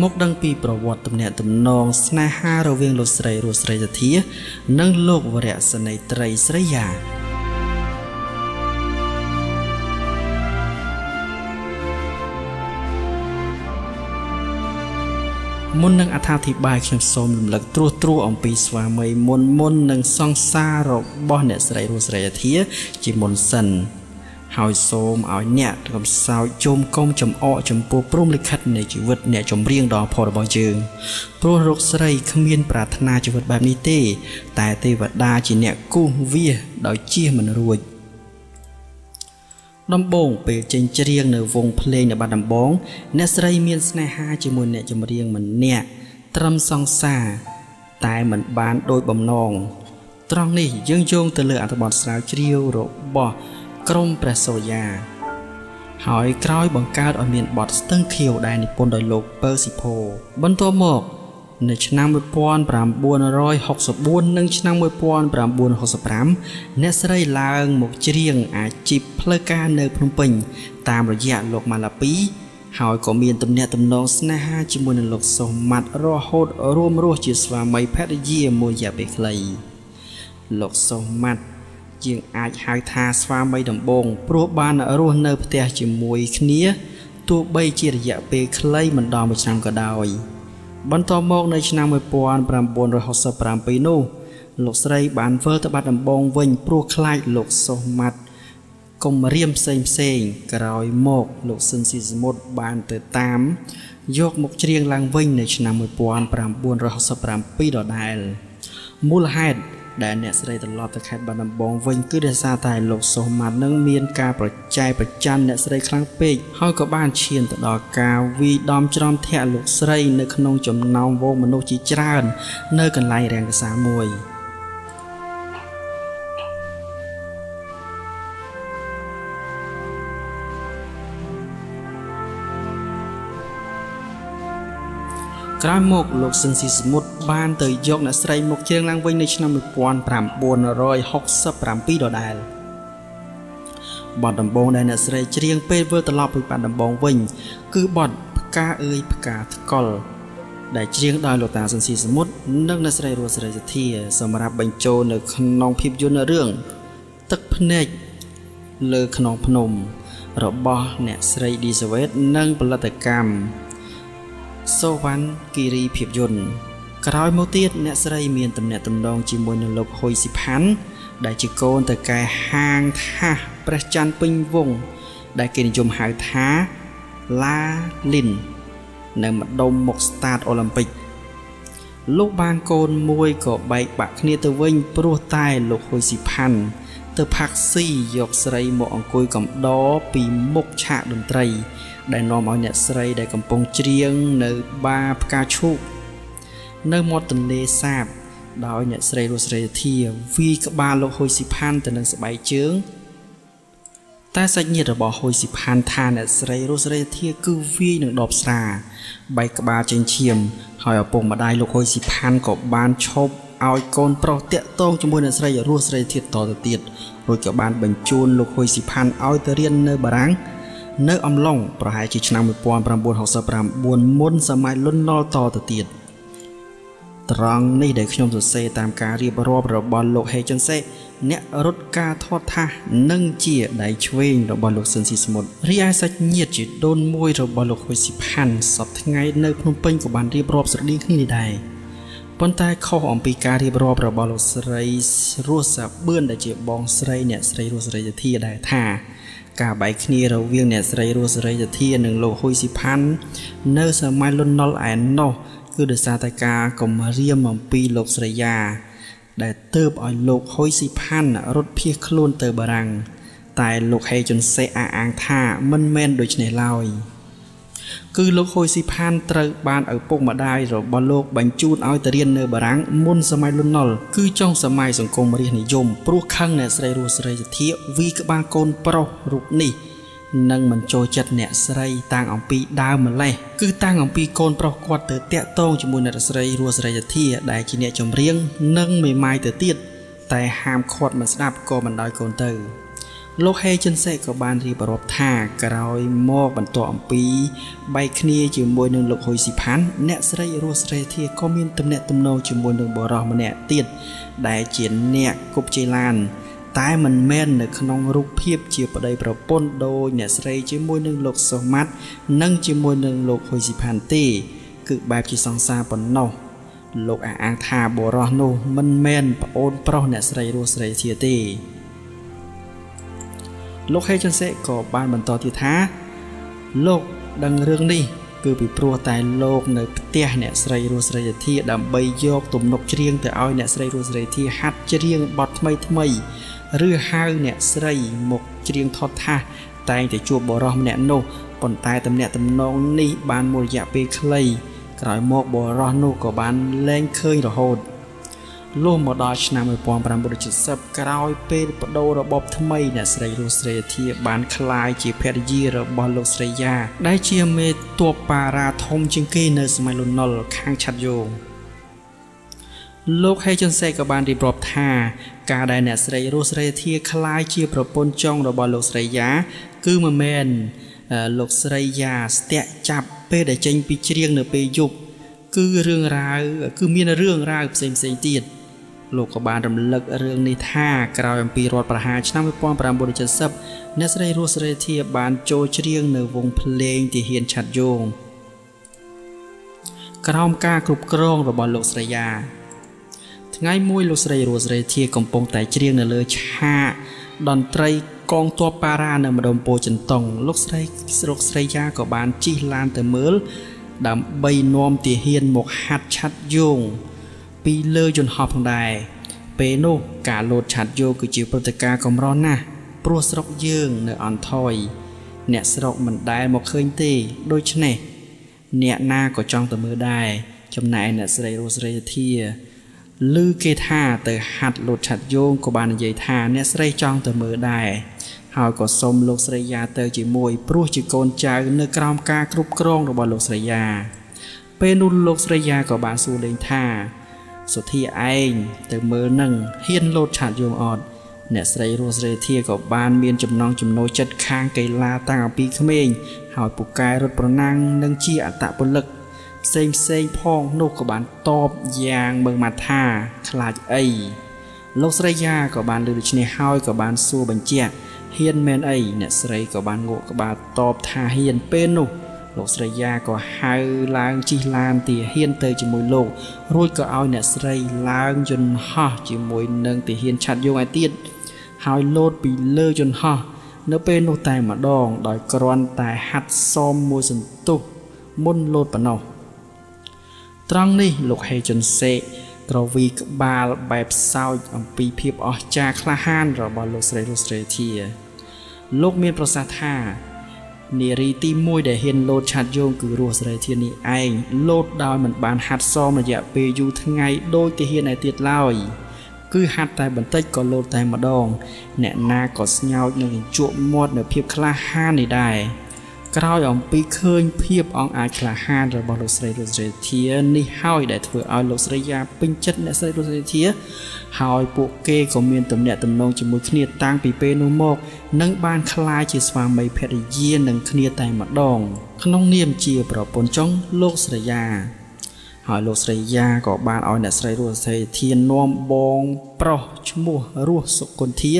មកដឹងពីប្រវត្តិទំនាក់ទំនងស្នេហារវាងលោកស្រីរស់ស្រីសធា និងលោកវរៈសនីត្រីស្រីយ៉ាមុននឹងអត្ថាធិប្បាយខ្ញុំសូមរំលឹកត្រួសត្រាអំពីស្វាមីមុនមុននិងសង្សាររបស់អ្នកស្រីរស់ស្រីអាធាជាមុនសិន ហើយសូមឲ្យអ្នកកំសោចជុំកុំចំអកចំពោះព្រំលិខិតនៃជីវិតអ្នកចម្រៀងដ៏ផុសរបស់យើងព្រោះរកស្រីគ្មានប្រាថ្នាជីវិតបែបនេះទេ តែទេវតាជាអ្នកគូសវាដោយជៀសមិនរួចដំបងពេលចេញច្រៀងនៅវង់ភ្លេងនៅបាត់ដំបង អ្នកស្រីមានស្នេហាជាមួយអ្នកចម្រៀងម្នាក់ត្រឹមសង្សារតែមិនបានដូចបំណងត្រង់នេះយើងយោងទៅលើអត្ថបទស្រាវជ្រាវរបស់ ក្រុមព្រះសូរ្យាហើយក្រោយបង្កើតឲ្យមានបទស្ទឹងខៀវដែលនិពន្ធដោយលោកពើស៊ីផូបន្ទាប់មកនៅឆ្នាំ1964និងឆ្នាំ1965អ្នកស្រីឡើងមកច្រៀងអាជីពផ្លូវការនៅភ្នំពេញ តាមរយៈលោកម៉ាឡាពីហើយក៏មានទំនាក់ទំនងស្នេហាជាមួយនឹងលោកសុម៉ាត់រហូតរួមរស់ជាស្វាមីភរិយាមួយរយៈពេលខ្លីលោកសុម៉ាត់ ជាងអាចហៅថាស្វាមីដំបងព្រោះបានរស់នៅផ្ទះជាមួយគ្នាទោះបីជារយៈពេលខ្លីមិនដល់មួយឆ្នាំក៏ដោយបន្ទាប់មកនៅឆ្នាំ1967នោះលោកស្រីបានវិលទៅបាត់ដំបងវិញព្រោះខ្លាចលោកសុសម៉ាត់កុំរៀមផ្សេងផ្សេងក្រោយមកលោកស៊ិនស៊ីសមុទ្របានទៅតាម យកមកច្រៀងឡើងវិញនៅឆ្នាំ1967ដដែលមូលហេតុ ដែលអ្នកស្រីត្រឡប់ទៅខេត្តបាត់ដំបងវិញគឺដោយសារតែលោកសុម៉ាត់នឹងមានការប្រចែកប្រច័ណ្ឌអ្នកស្រីខ្លាំងពេកហើយក៏បានឈានទៅដល់ការវីដំច្រំធាក់លោកស្រី នៅក្នុងចំណោមវងមនុស្សជាច្រើន នៅកន្លែងរាំងកសាមួយ ក្រោយមកលោកស៊ិនស៊ីសមុទ្របានទៅយកអ្នកស្រីមកច្រៀងឡើងវិញនៅឆ្នាំ1967ដដែលបទដំបងដែលអ្នកស្រីច្រៀងពេលវិលត្រឡប់ពីបាត់ដំបងវិញ គឺបទផ្កាអើយផ្កាថ្កុលដែលច្រៀងដោយលោកតាស៊ិនស៊ីសមុទ្រនិងអ្នកស្រីរស់សេរីសធាសម្រាប់បញ្ចូលនៅក្នុងភាពយន្តរឿងទឹកភ្នែកលើខ្នងភ្នំ របស់អ្នកស្រីឌីសាវ៉េតនិងផលិតកម្ម សូវ៉ាន់គីរីភាពយន្តក្រោយមកទៀតអ្នកស្រីមានទំនាក់ទំនងជាមួយនឹងលោកហ៊ុយស៊ីផាន់ដែលជាកូនតកែហាងថាសព្រះច័ន្ទពេញវង ដែលគេនិយមហៅថាឡាលីននៅម្ដុំមុខស្តាតអូឡ িম্প ិកលោកបានកូនមួយក៏បែកបាក់គ្នាទៅវិញព្រោះតែលោកហ៊ុយស៊ីផាន់ទៅផាក់ស៊ីយកស្រីមកអង្គុយកំដរពីមុខឆាកតន្ត្រី ដែលនាំឲ្យអ្នកស្រីដែលកំពុងច្រៀងនៅបារផ្កាឈូកនៅមាត់ទន្លេសាប ដោយអ្នកស្រីរស់ស្រីធាវាយក្បាលលោកហ៊ុយស៊ីផាន់ទៅនឹងស្បែកជើងតែសាច់ញាតិរបស់ហ៊ុយស៊ីផាន់ថាអ្នកស្រីរស់ស្រីធាគឺវាយនឹងដបស្រាបែកក្បាលចេញឈាមហើយឪពុកម្ដាយលោកហ៊ុយស៊ីផាន់ក៏បានឈប់ឲ្យកូនប្រុសតាក់ទងជាមួយអ្នកស្រីរស់ស្រីធាតតទៅទៀតរួចក៏បានបញ្ជូនលោកហ៊ុយស៊ីផាន់ឲ្យទៅរៀននៅបារាំង នៅអំឡុងប្រហែលជាឆ្នាំ1969មុនសម័យលន់នល់តទៅទៀតត្រង់នេះដែលខ្ញុំសរសេរតាមការរៀបរាប់របស់លោកហេចុនសេអ្នករត់ការធាត់ថាសនិងជាដៃឆ្វេងរបស់លោកស៊ិនស៊ីស្មុតរីឯសាច់ញាតិជាដូនមួយរបស់លោកហ៊ុយស៊ីផាន់សពថ្ងៃនៅភ្នំពេញក៏បានរៀបរាប់ស្រដៀងគ្នានេះដែរប៉ុន្តែខុសអំពីការរៀបរាប់របស់លោកស្រីរស់សាបឿនដែលជាបងស្រីអ្នកស្រីរស់សេរីធាដែលថា ការបែកគ្នារវាងអ្នកស្រីរស់សេរីធានិងលោកហ៊ុយស៊ីផាន់នៅសម័យលន់នល់ឯណោះគឺដោយសារតែការគំរាមអំពីលោកស្រីយ៉ាដែលទៅបឲ្យលោកហ៊ុយស៊ីផាន់រត់ភៀសខ្លួនទៅបារាំងតែលោកហេជុនសេអះអាងថាមិនមែនដូច្នេះឡើយ។ គឺលោកហ៊ុយស៊ីផានត្រូវបានឪពុកម្ដាយរបស់លោកបញ្ជូនឲ្យទៅរៀននៅបារាំងមុនសម័យលន់នល់គឺចុងសម័យសង្គមរាស្ត្រនិយមព្រោះខឹងអ្នកស្រីរស់ស្រីសធាវីក្បាលកូនប្រុសរូបនេះនឹងមិនចូលចិត្តអ្នកស្រីតាំងអំពីដើមម្លេះគឺតាំងអំពីកូនប្រុសគាត់ទៅតាក់ទងជាមួយអ្នកស្រីរស់ស្រីសធាដែលជាអ្នកចម្រៀងនិងមេម៉ាយទៅទៀតតែហាមឃាត់មិនស្ដាប់ក៏មិនដោយកូនទៅ លោកហេចិនសេក៏បានរៀបរាប់ថាក្រោយមកបន្ទាប់អំពីបែកគ្នាជាមួយនឹងលោកហ៊ុយស៊ីផាន់អ្នកស្រីរស់ស្រីធាក៏មានទំនាក់ទំនងជាមួយនឹងបរិសម្នាក់ទៀតដែលជាអ្នកគប់ជេឡានតែមិនមែននៅក្នុងរូបភាពជាប្តីប្រពន្ធដោយអ្នកស្រីជាមួយនឹងលោកសុម៉ាត់និងជាមួយនឹងលោកហ៊ុយស៊ីផាន់ទេគឺបែបជាសង្សារប៉ុណ្ណោះលោកអះអាងថាបរោះនោះមិនមែនប្អូនប្រុសអ្នកស្រីរស់ស្រីធាទេ លោកហេចិនសេក៏បានបន្តទៀតថា លោកដឹងរឿងនេះ គឺពីព្រោះតែលោកនៅផ្ទះអ្នកស្រីរស់ស្រីធាដើម្បីយកទំនុកច្រៀងទៅឲ្យអ្នកស្រីរស់ស្រីធាហាត់ច្រៀងបទថ្មីថ្មីឬហៅអ្នកស្រីមកច្រៀងថតថាសតែងតែជួបបរោះម្នាក់នោះប៉ុន្តែតំណាក់តំណងនេះបានមួយរយៈពេលខ្លីក្រោយមកបរោះនោះក៏បានលែងឃើញរហូត លុះមកដល់ឆ្នាំ1970ក្រោយពេលបដូររបបថ្មីអ្នកស្រីរស់ស្រីធាបានក្លាយជាភរិយារបស់លោកស្រីយ៉ាដែលជាមេតួបារាធំជាងគេនៅសម័យលន់នល់ខាងឆាត់យោលោកហេជុនសេក៏បានរៀបរាប់ថាការដែលអ្នកស្រីរស់ស្រីធាក្លាយជាប្រពន្ធចុងរបស់លោកស្រីយ៉ាគឺមិនមែនលោកស្រីយ៉ាស្ទាក់ចាប់ពេលដែលចេញពីច្រៀងនៅពេលយប់គឺរឿងរ៉ាវគឺមានរឿងរ៉ាវផ្សេងផ្សេងទៀត លោកក៏បានរំលឹករឿងនេះថាក្រោយអំពីរដ្ឋប្រហារឆ្នាំ1970អ្នកស្រីរស់សេរីធាបានចូលច្រៀងនៅវង់ភ្លេងទាហានឆាត់យងក្រោមការគ្រប់គ្រងរបស់លោកស្រីយ៉ាថ្ងៃមួយលោកស្រីរស់សេរីធាកំពុងតែច្រៀងនៅលើឆាកតន្ត្រីកងទ័ពប៉ារ៉ានៅម្ដុំពោចិនតុងលោកស្រីស្រុកស្រីយ៉ាក៏បានជិះឡានទៅមើលដើម្បីនាំទាហានមកហាត់ឆាត់យង ពីលើយន្តហោះផងដែរពេលនោះការលោតឆាត់យកគឺជាព្រឹត្តិការណ៍កម្រណាស់ព្រោះស្រុកយើងនៅអន់ថយអ្នកស្រុកមិនដែលមកឃើញទេដូច្នេះអ្នកណាក៏ចង់ទៅមើលដែរចំណែកអ្នកស្រីរស់ស្រីធាឮគេថាទៅហាត់លោតឆាត់យោងក៏បាននិយាយថាអ្នកស្រីចង់ទៅមើលដែរហើយក៏សុំលោកស្រីយ៉ាទៅជាមួយព្រោះជាកូនចៅនៅក្រោមការគ្រប់គ្រងរបស់លោកស្រីយ៉ាពេលនោះលោកស្រីយ៉ាក៏បានសួរលេងថា សុធាឯងទៅមើលនឹងហ៊ានលោតឆាតយងអត់អ្នកស្រីរស់ស្រីធាក៏បានមានចំណងចំណូលចិត្តខាងកីឡាតាំងពីក្មេងហើយពូកែរត់ប្រណាំងនិងជាអតពលិកផ្សេងផ្សេងផងនោះក៏បានតបយ៉ាងមើងមកថាខ្លាចអីលោកស្រីយ៉ាក៏បានលើដូច្នេះហើយក៏បានសួរបញ្ជាក់ហ៊ានមែនអីអ្នកស្រីក៏បានងក់ក្បាលតបថាហ៊ានពេលនោះ លោកស្រីយ៉ាក៏ហៅឡើងជិះឡានទាហានទៅជាមួយលោក រួចក៏ឲ្យអ្នកស្រីឡើងយន្តហោះជាមួយនឹងទាហានឆាត់យងឯទៀតហើយលោតពីលើយន្តហោះនៅពេលនោះតែម្ដង ដោយគ្រាន់តែហាត់សមមួយសន្ទុះមុនលោតប៉ុណ្ណោះត្រង់នេះលោកហេជុនសេក្រវីក្បាលបែបសោចអំពីភាពអស្ចារ្យក្លាហានរបស់លោកស្រីរុស្រីធាលោកមានប្រសាសន៍ថា នារីទី1ដែលហ៊ានលោតឆាត់យងគឺរស់សេរីធានីឯងលោតដោយមិនបានហាត់សមរយៈពេលយូរថ្ងៃដោយទាហានឯទៀតឡើយគឺហាត់តែបន្តិចក៏លោតតែម្ដង អ្នកណាក៏ស្ញោចនឹងជក់មាត់នៅភាពក្លាហាននេះដែរ ក្រោយអំពីឃើញភាពអង្អាចក្លាហានរបស់លោកស្រីរស់សេរីធានេះហើយដែលធ្វើឲ្យលោកស្រីយ៉ាពេញចិត្តអ្នកស្រីរស់សេរីធាហើយពួកគេក៏មានទំនាក់ទំនងជាមួយគ្នាតាំងពីពេលនោះមកនិងបានក្លាយជាស្វាមីភរិយានឹងគ្នាតែម្ដង ក្នុងនាមជាប្រពន្ធចុងលោកស្រីយ៉ាហើយលោកស្រីយ៉ាក៏បានឲ្យអ្នកស្រីរស់សេរីធានាំបងប្រុសឈ្មោះរស់សុគន្ធា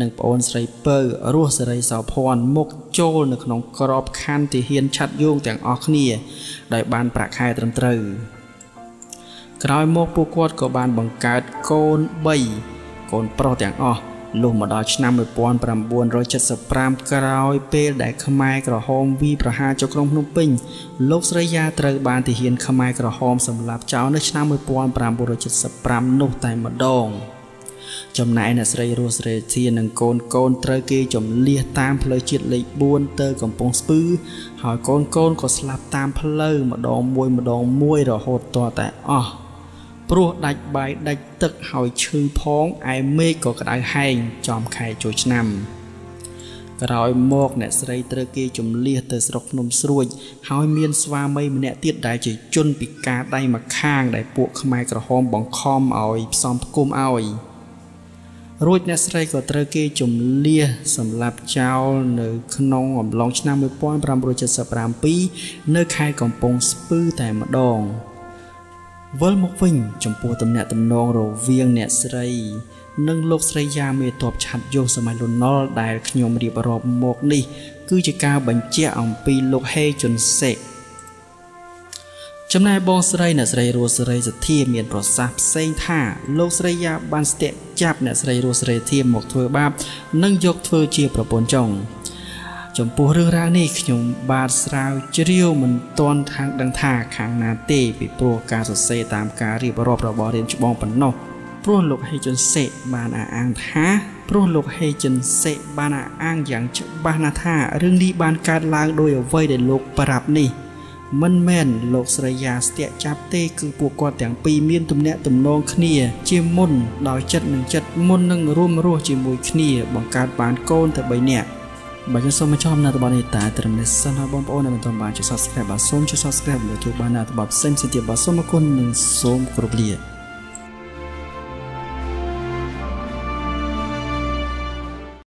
និងប្អូនស្រីពៅរស់សេរីសោភ័ណ្ឌមកចូលនៅក្នុងក្របខ័ណ្ឌទាហានឆាត់យោងទាំងអស់គ្នា ដោយបានប្រាក់ខែត្រឹមត្រូវក្រោយមកពួកគាត់ក៏បានបង្កើតកូន3កូនប្រុសទាំងអស់លុះមកដល់ឆ្នាំ1975ក្រោយពេលដែលខ្មែរក្រហមវីប្រហារចូលក្រុងភ្នំពេញលោកស្រីយ៉ាត្រូវបានទាហានខ្មែរក្រហមសម្លាប់ចោលនៅឆ្នាំ1975នោះតែម្ដង។ ចំណែកអ្នកស្រីរស់សេរីធានិងកូនកូនត្រូវគេចំលៀសតាមផ្លូវជាតិលេខ4ទៅកំពង់ស្ពឺ ហើយកូនកូនក៏ស្លាប់តាមផ្លូវម្ដងមួយម្ដងមួយរហូតតតែអស់ព្រោះដាច់បាយដាច់ទឹកហើយឈឺផងឯមេឃក៏ក្តៅហែងចំខែចូលឆ្នាំក្រោយមកអ្នកស្រីត្រូវគេជំលះទៅស្រុកភ្នំស្រួយហើយមានស្វាមីម្នាក់ទៀតដែលជាជនពិការដៃម្ខាងដែលពួកខ្មែរក្រហមបង្ខំឲ្យផ្សំផ្គុំឲ្យ រួចអ្នកស្រីក៏ត្រូវគេជំលះសម្លាប់ចោលនៅក្នុងអំឡុងឆ្នាំ1577នៅខេត្តកំពង់ស្ពឺតែម្ដងវិលមកវិញចំពោះតំណែងតំណងរវាងអ្នកស្រីនិងលោកស្រីយ៉ាមេតបឆាត់យោសម័យលន់ណុលដែលខ្ញុំរៀបរាប់មកនេះ គឺជាការបញ្ជាក់អំពីលោកហេជុនសេកចំណែកបងស្រីអ្នកស្រីរស់សេរីសធាមាន ប្រសាសន៍ផ្សេងថាលោកស្រីយ៉ាបានស្ទាក់ ចាប់អ្នកស្រីរស់សេរីធាមកធ្វើបាប និងយកធ្វើជាប្រពន្ធចុងចំពោះរឿងរ៉ាវនេះខ្ញុំបាទស្រាវជ្រាវមិនទាន់ខាងដឹងថាខាងណាទេពីព្រោះការសរសេរតាមការរៀបរាប់របស់រៀនច្បងប៉ុណ្ណោះព្រោះលោកហេជុនសេបានអះអាងថាព្រោះលោកហេជុនសេបានអះអាងយ៉ាងច្បាស់ណាស់ថារឿងនេះបានកើតឡើងដោយអ្វីដែលលោកប្រាប់នេះ មិនមែនលោកស្រីយ៉ាស្ទាក់ចាប់ទេគឺពួកគាត់ទាំងពីរមានទំនាក់ទំនងគ្នា ជាមុនដោយចិត្តនឹងចិត្តមុននឹងរួមរស់ជាមួយគ្នា បង្កើតបានកូនទៅ3នាក់បាទខ្ញុំសូមបញ្ចប់នៅតំបន់នេះតែត្រឹមនេះសិនហើយបងប្អូនដែលមិនទាន់បានចុច Subscribe បាទសូមចុច Subscribe លើ YouTube បាននៅតំបន់ផ្សេងៗទៀតបាទសូមអរគុណនិងសូមគោរពលា